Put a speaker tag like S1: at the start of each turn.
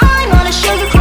S1: I'm on a sugar